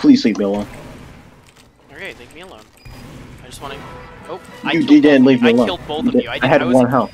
Please leave me alone. Okay, leave me alone. I just want to. Oh, I You didn't leave me you. I alone. killed both You of did- you. I, I had I was, one health.